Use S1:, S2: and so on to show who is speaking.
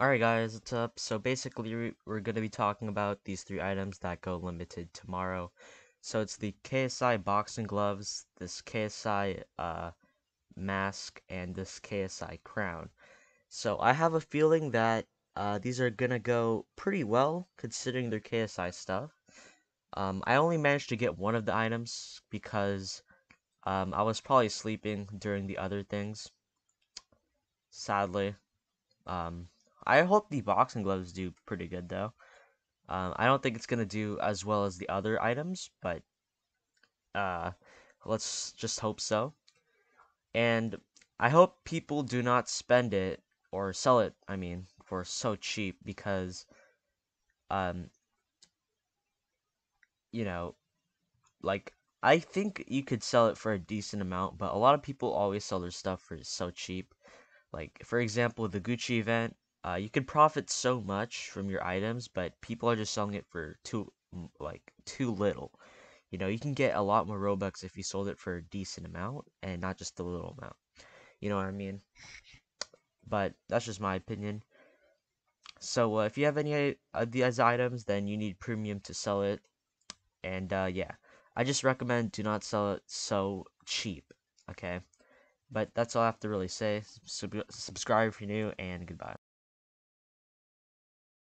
S1: Alright guys, what's up? So basically we're going to be talking about these three items that go limited tomorrow. So it's the KSI boxing gloves, this KSI uh, mask, and this KSI crown. So I have a feeling that uh, these are going to go pretty well considering they're KSI stuff. Um, I only managed to get one of the items because um, I was probably sleeping during the other things. Sadly. Um, I hope the boxing gloves do pretty good though. Um, I don't think it's gonna do as well as the other items, but uh, let's just hope so. And I hope people do not spend it or sell it. I mean, for so cheap because, um, you know, like I think you could sell it for a decent amount, but a lot of people always sell their stuff for so cheap. Like for example, the Gucci event, uh, you can profit so much from your items, but people are just selling it for too like too little. You know, you can get a lot more Robux if you sold it for a decent amount and not just a little amount. You know what I mean? But that's just my opinion. So uh, if you have any of these items, then you need premium to sell it. And uh, yeah, I just recommend do not sell it so cheap. Okay, but that's all I have to really say. Sub subscribe if you're new, and goodbye.